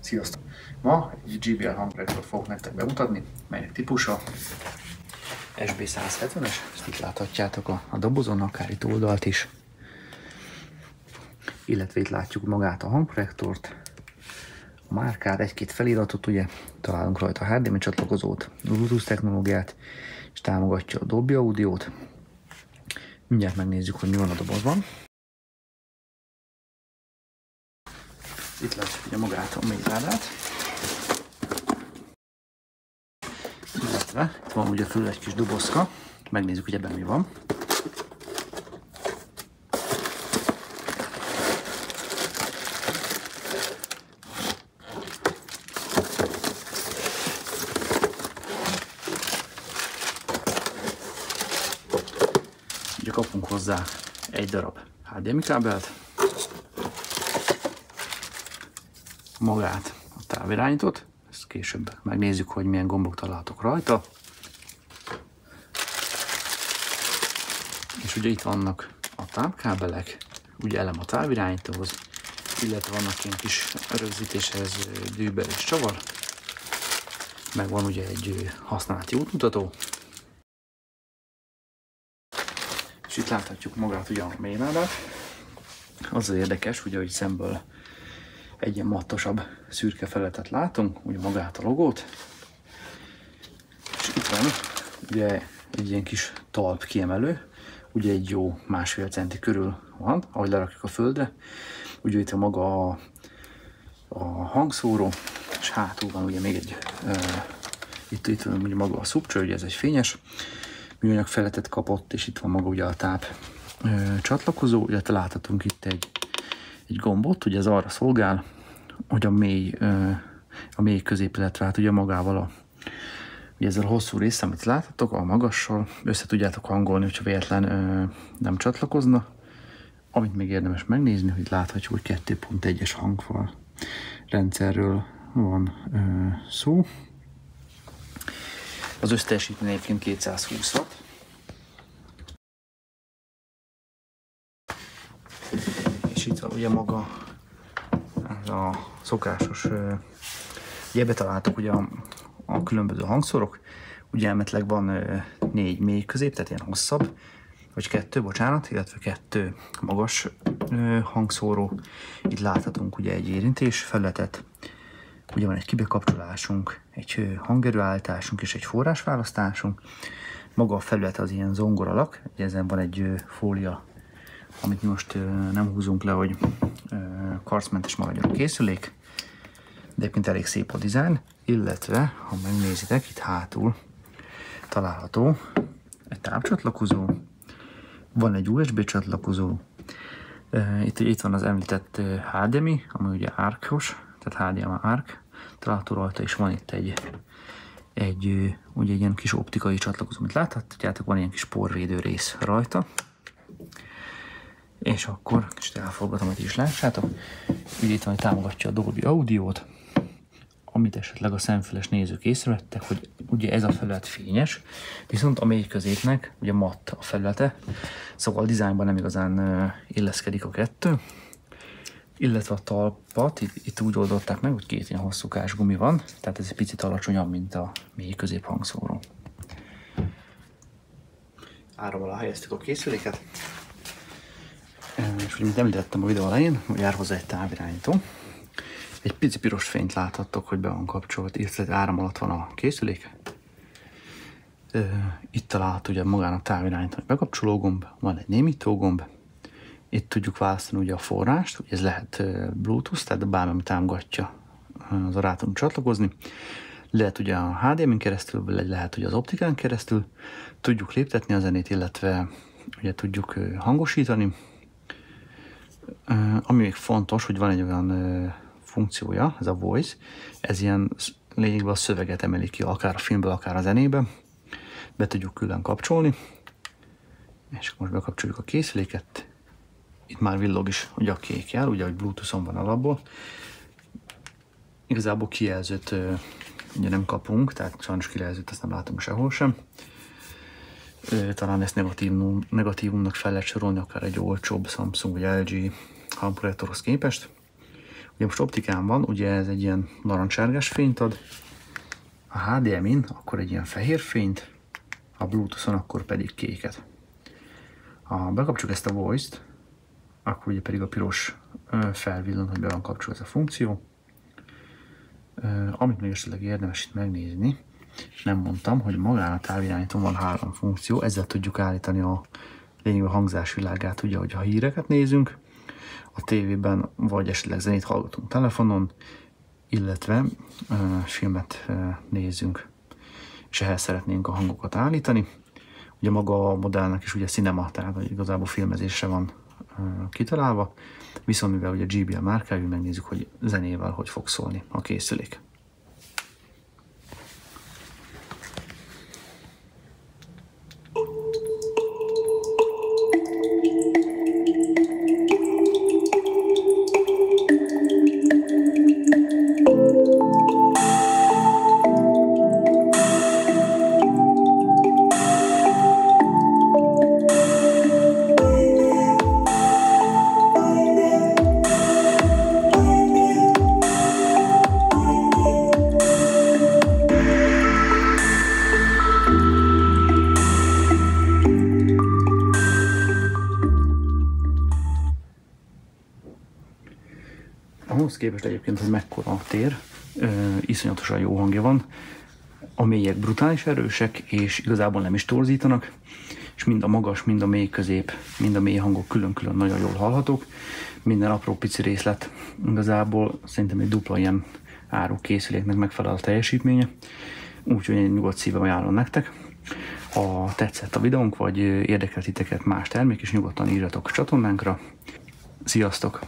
Sziasztok! Ma egy GBL hangprojektort fogok nektek bemutatni, melynek típusa SB170-es, ezt itt láthatjátok a, a dobozon, akár itt oldalt is. Illetve itt látjuk magát a hangprojektort, a márkát, egy-két feliratot, ugye találunk rajta HDMI csatlakozót, Bluetooth technológiát, és támogatja a Dolby Audio-t. Mindjárt megnézzük, hogy mi van a dobozban. Itt látjuk ugye magát a mézárát. Illetve itt van ugye fölül egy kis dobozka. Megnézzük, hogy ebben mi van. Ugye kapunk hozzá egy darab HDMI kábelt, magát a távirányítót, ezt később megnézzük, hogy milyen gombok találhatók rajta. És ugye itt vannak a tápkábelek, ugye elem a távirányítóhoz, illetve vannak ilyen kis rögzítéshez dűber és csavar, meg van ugye egy használati útmutató, és itt láthatjuk magát ugye a mélynádat. Az az érdekes, ugye, hogy szemből egy ilyen mattosabb szürke feletet látunk, ugye magát a logót. És itt van ugye egy ilyen kis talp kiemelő, ugye egy jó másfél centi körül van, ahogy lerakjuk a földre. Ugye itt a maga a, a hangszóró, és hátul van ugye még egy, e, itt, itt van ugye maga a szubcső, ugye ez egy fényes műanyag feletet kapott, és itt van maga ugye a táp e, csatlakozó, illetve láthatunk itt egy egy gombot, ugye ez arra szolgál, hogy a mély, a mély közép, illetve hát ugye magával a, ugye ezzel a hosszú rész, amit láthatok, a magassal össze tudjátok hangolni, hogyha véletlen nem csatlakozna. Amit még érdemes megnézni, hogy láthatjuk, hogy 2.1-es hangfal rendszerről van szó. Az összteljesítmény egyébként 220 watt. Van ugye maga ez a szokásos, ugye betaláltuk ugye a, a különböző hangszorok, ugye elmetleg van négy mély közép, tehát ilyen hosszabb, vagy kettő, bocsánat, illetve kettő magas hangszóró. Itt láthatunk ugye egy érintés felületet, ugye van egy kibekapcsolásunk, egy hangerőállításunk és egy forrásválasztásunk. Maga a felület az ilyen zongoralak, ezen van egy fólia amit most nem húzunk le, hogy karcmentes maradjon a készülék, de egyébként elég szép a dizájn, illetve, ha megnézitek, itt hátul található egy tápcsatlakozó, van egy USB csatlakozó, itt, itt van az említett HDMI, ami ugye árkos, tehát HDMI árk, található rajta, és van itt egy, egy, ugye egy ilyen kis optikai csatlakozó, amit láthatjátok, van ilyen kis porvédő rész rajta, és akkor kicsit elforgatom, hogy is lássátok. Ugye itt van, hogy támogatja a Dolby Audiót, amit esetleg a szemfüles nézők észrevettek, hogy ugye ez a felület fényes, viszont a mély középnek ugye matt a felülete, szóval a dizájnban nem igazán illeszkedik a kettő, illetve a talpat itt, itt úgy oldották meg, hogy két ilyen hosszúkás gumi van, tehát ez egy picit alacsonyabb, mint a mély közép hangszóró. Áram alá helyeztük a készüléket, és mint említettem a videó elején, jár hozzá egy távirányító. Egy pici piros fényt láthattok, hogy be van kapcsolt, illetve áram alatt van a készülék. Itt található ugye magán a távirányító bekapcsoló gomb, van egy némító gomb. Itt tudjuk választani ugye a forrást, ugye ez lehet Bluetooth, tehát bármi támogatja az aráton csatlakozni. Lehet ugye a HDMI-n keresztül, vagy lehet ugye az optikán keresztül. Tudjuk léptetni a zenét, illetve ugye tudjuk hangosítani, ami még fontos, hogy van egy olyan funkciója, ez a voice, ez ilyen lényegben a szöveget emeli ki, akár a filmből, akár a zenébe. Be tudjuk külön kapcsolni, és most bekapcsoljuk a készüléket. Itt már villog is ugye a kék jel, ugye, hogy Bluetooth-on van alapból. Igazából kijelzőt ugye nem kapunk, tehát sajnos kijelzőt ezt nem látunk sehol sem talán ezt negatívum, negatívumnak fel lehet sorolni, akár egy olcsóbb Samsung vagy LG hangprojektorhoz képest. Ugye most optikán van, ugye ez egy ilyen narancsárgás fényt ad, a HDMI-n akkor egy ilyen fehér fényt, a Bluetooth-on akkor pedig kéket. Ha bekapcsoljuk ezt a voice-t, akkor ugye pedig a piros felvillan, hogy be van kapcsolva ez a funkció. Amit még esetleg érdemes itt megnézni, nem mondtam, hogy magán a távirányítón van három funkció, ezzel tudjuk állítani a lényeg a hangzásvilágát, ugye, hogyha híreket nézünk, a tévében, vagy esetleg zenét hallgatunk telefonon, illetve uh, filmet uh, nézünk, és ehhez szeretnénk a hangokat állítani. Ugye maga a modellnek is ugye cinema, tehát igazából filmezésre van uh, kitalálva, viszont mivel ugye GBL márkájú, megnézzük, hogy zenével hogy fog szólni a készülék. Képest egyébként, hogy mekkora a tér, ö, iszonyatosan jó hangja van, a mélyek brutális erősek, és igazából nem is torzítanak, és mind a magas, mind a mély közép, mind a mély hangok külön-külön nagyon jól hallhatók. Minden apró pici részlet igazából szerintem egy dupla ilyen áru készüléknek megfelel a teljesítménye, úgyhogy én nyugodt szívem ajánlom nektek. Ha tetszett a videónk, vagy érdekelt titeket más termék, és nyugodtan írjatok a csatornánkra. Sziasztok!